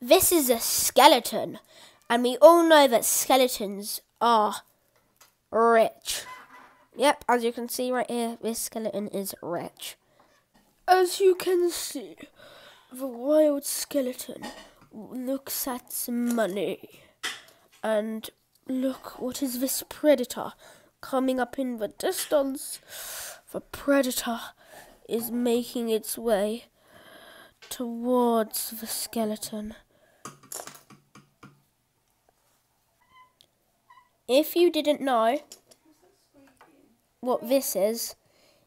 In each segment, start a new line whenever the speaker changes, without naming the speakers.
This is a skeleton, and we all know that skeletons are rich. Yep, as you can see right here, this skeleton is rich. As you can see, the wild skeleton looks at some money. And look, what is this predator coming up in the distance? The predator is making its way towards the skeleton. If you didn't know what this is,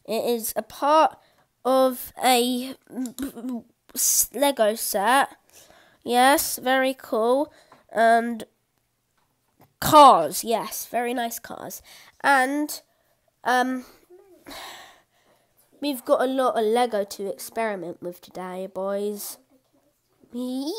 it is a part of a Lego set. Yes, very cool. And cars, yes, very nice cars. And um we've got a lot of Lego to experiment with today, boys. Me?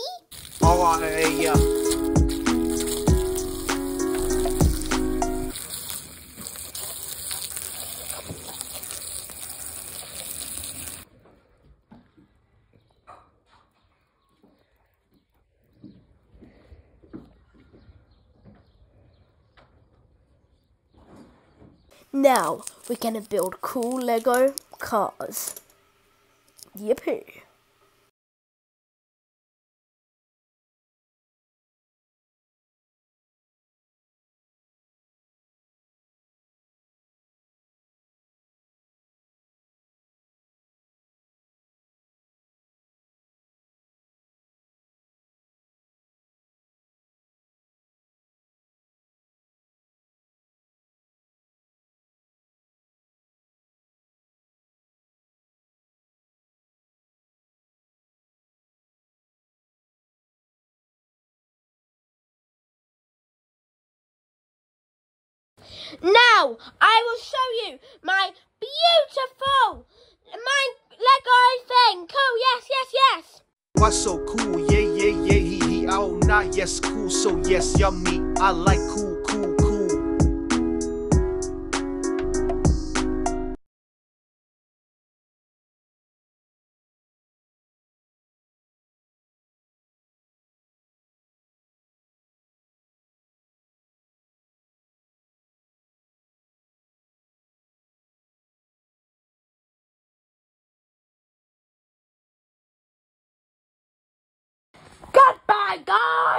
Now we're gonna build cool Lego cars. Yippee! Now I will show you my beautiful my Lego thing. Cool, yes, yes, yes.
What's so cool? Yeah, yeah, yeah. He, he, oh, not yes, cool. So, yes, yummy. I like cool.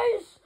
guys.